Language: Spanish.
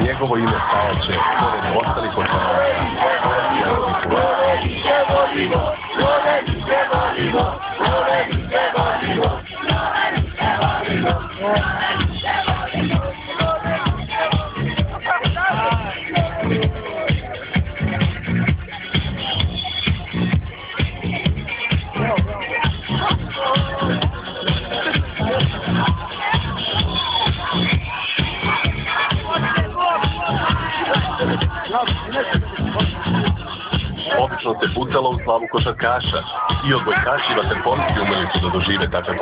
njegovo ime stajaće pored ostalih košarkaša. Obično se pucalo u slavu košarkaša i odbojkaši vaterpolisti umeli su da dožive takve